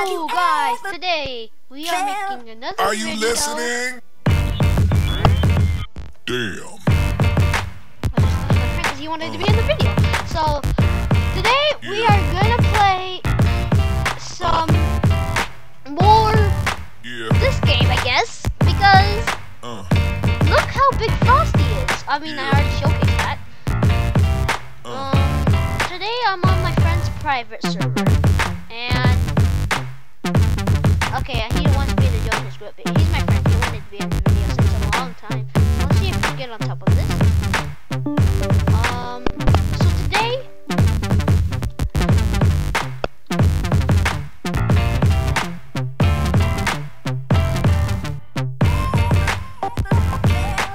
Hello guys, today we are making another Are you video. listening? Damn. I just told my friend 'cause he wanted to be in the video. So today we are gonna play some more Yeah. this game, I guess, because Uh. look how big Frosty is. I mean, I already showcased that. Uh. Um, today I'm on my friend's private server, and okay, he wants me to join his group. He's my friend. He wanted to be in the video since a long time. Let's see if we can get on top of this. Um, so today.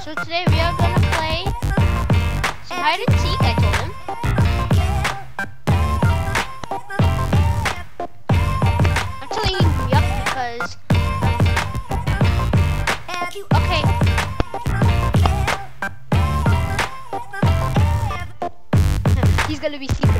So today we are gonna play hide and seek. I told him. lo.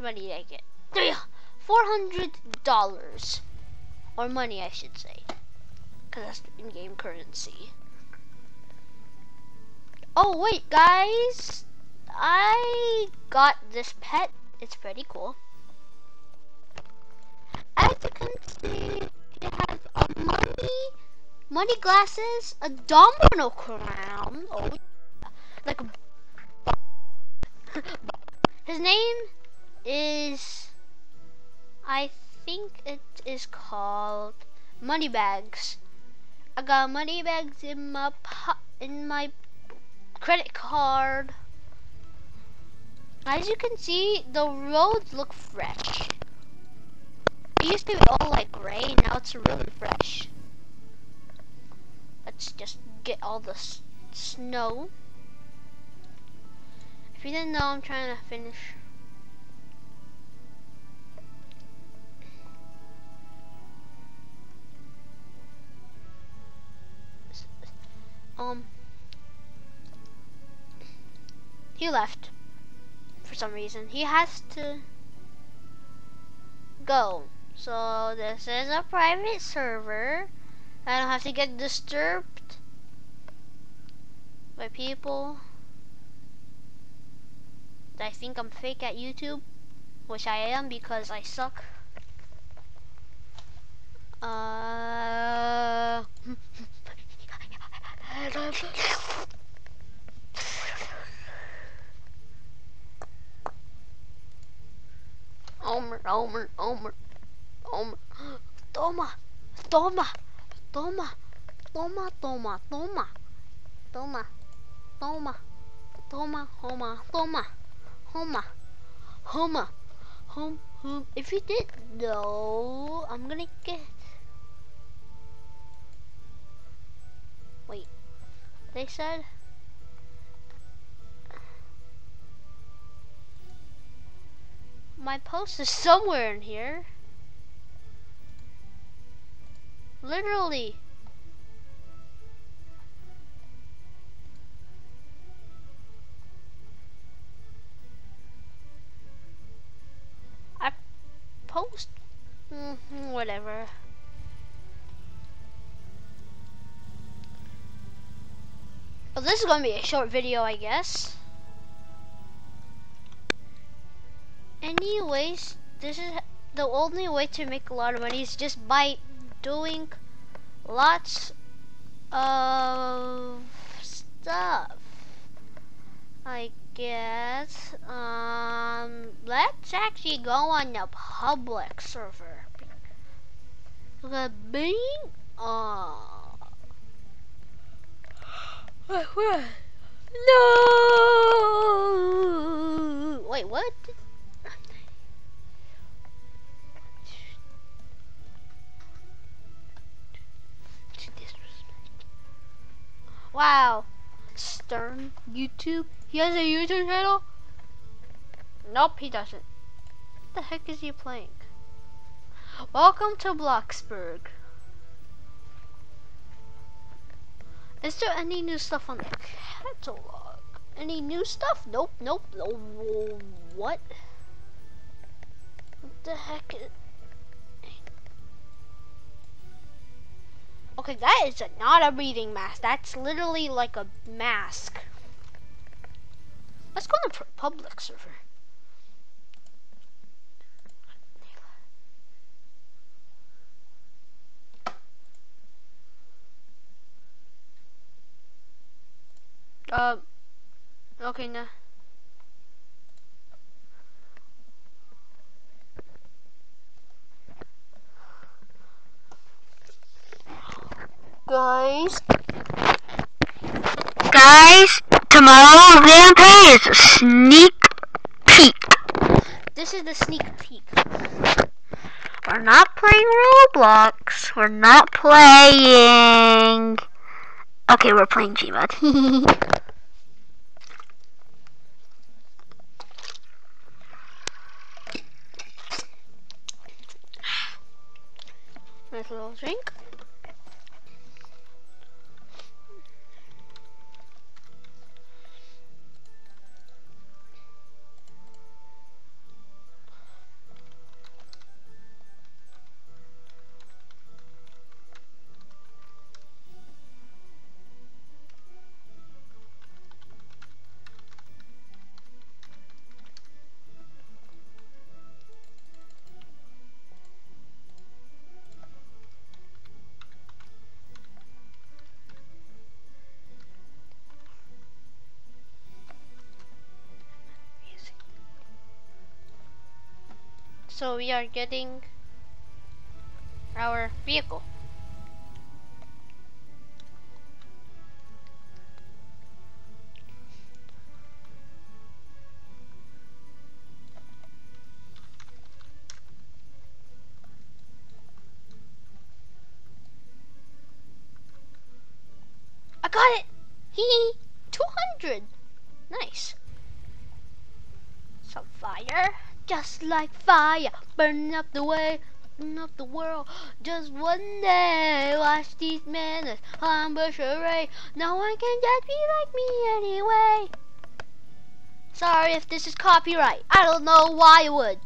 Money did I get? Three, four hundred dollars, or money, I should say, because that's in-game currency. Oh wait, guys, I got this pet. It's pretty cool. As you can see, it has a money, money glasses, a domino crown. Oh, like a. His name is, I think it is called Moneybags. I got money bags in my in my credit card. As you can see, the roads look fresh. It used to be all like gray, now it's really fresh. Let's just get all the snow. If you didn't know, I'm trying to finish. Um, he left for some reason. He has to go. So this is a private server. I don't have to get disturbed by people. that think I'm fake at YouTube, which I am because I suck. Uh. Omer, Omer, Omer, Omer. Toma, toma, toma, toma, toma, toma, toma, toma, toma, Homa, toma, Homa, Homa, home, home. If you didn't know, I'm gonna get. They said. My post is somewhere in here. Literally. I post mm, whatever. This is gonna be a short video, I guess. Anyways, this is the only way to make a lot of money is just by doing lots of stuff. I guess. Um, let's actually go on the public server. The being, uh, no. Wait, what? Wow. Stern YouTube? He has a YouTube channel? Nope, he doesn't. What the heck is he playing? Welcome to Bloxburg. Is there any new stuff on the catalog? Any new stuff? Nope, nope. Oh, what? What the heck. Okay, that is a, not a breathing mask. That's literally like a mask. Let's go to the public server. Uh, okay, now. Guys. Guys, tomorrow Vampire is sneak peek. This is the sneak peek. We're not playing Roblox. We're not playing. Okay, we're playing Gmod. little drink. So we are getting our vehicle. I got it! Hee 200! Nice. Some fire just like fire, burning up the way, burning up the world. Just one day, watch these men ambush array. No one can just be like me anyway. Sorry if this is copyright. I don't know why it would.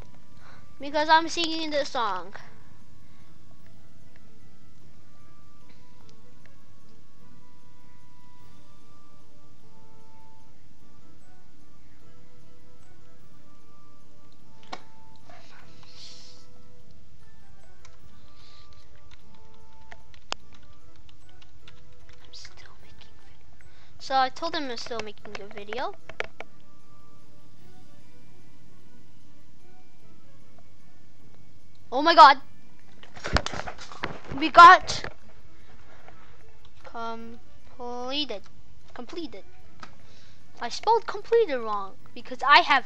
Because I'm singing this song. So I told him I'm still making a video. Oh my god. We got completed. Completed. I spelled completed wrong because I have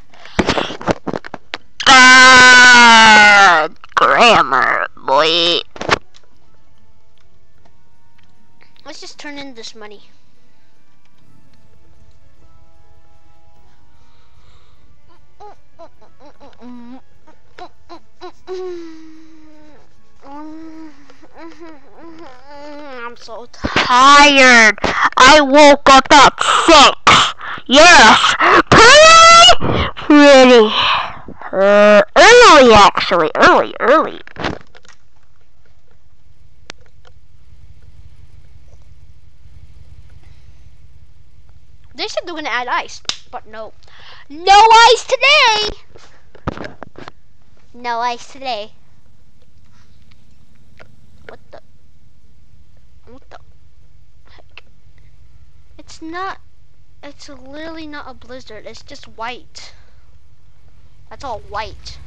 Bad grammar, boy. let's just turn in this money. Tired. I woke up at six. Yes, pretty, pretty. Uh, early actually, early, early. They said they're gonna add ice, but no. No ice today! No ice today. What the heck? It's not, it's literally not a blizzard. It's just white. That's all white.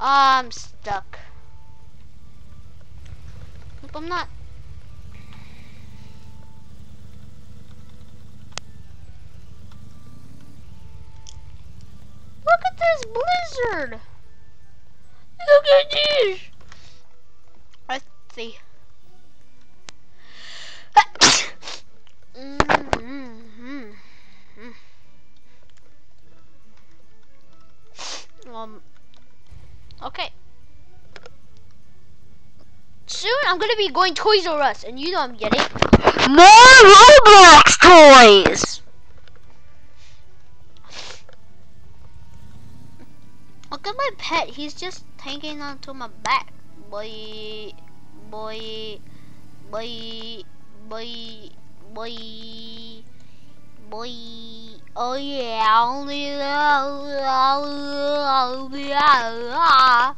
Ah, I'm stuck. Nope, I'm not. Look at this blizzard! Look at this! Let's see. Um. Okay. Soon I'm gonna be going Toys R Us, and you know I'm getting. More Roblox toys! Look at my pet. He's just hanging onto my back. Boy, boy, boy, boy, boy, boy. Oh yeah.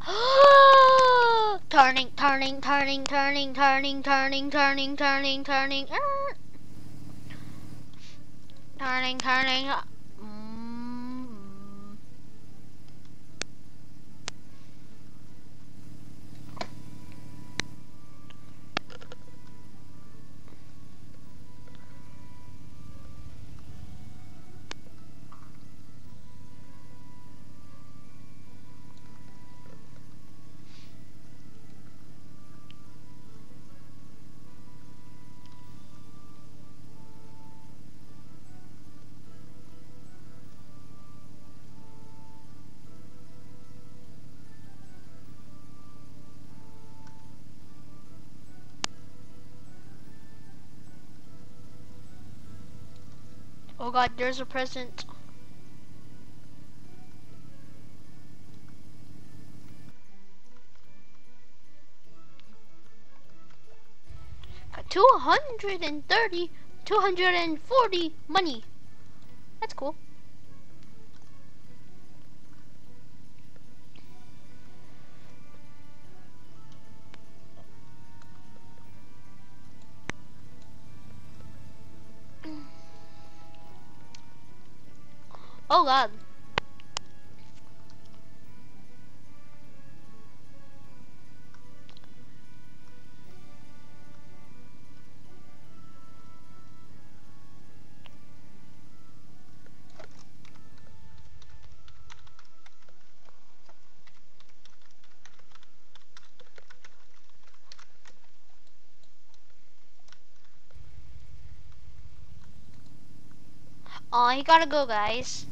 turning, turning, turning, turning, turning, turning, turning, turning, turning. er. Turning, turning. Oh god, there's a present. Got 230, 240 money. That's cool. Hold on. Oh, he gotta go, guys.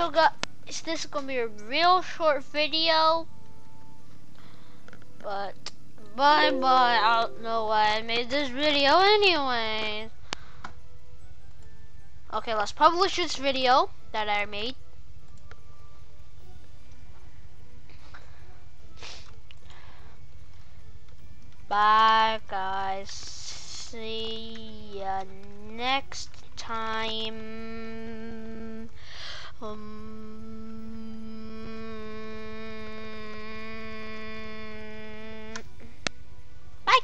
So guys, this is gonna be a real short video. But bye bye. I don't know why I made this video anyway. Okay, let's publish this video that I made. Bye guys. See ya next time. Bye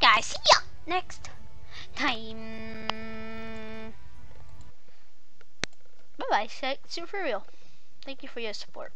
guys. See ya next time. Bye bye. Super real. Thank you for your support.